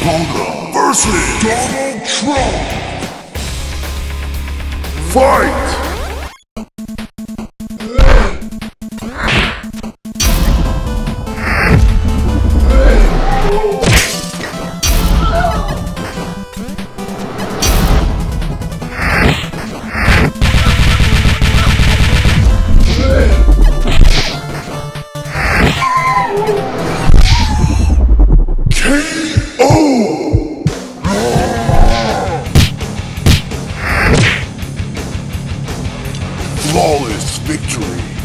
Buddha versus Donald Trump. Fight! King flawless victory.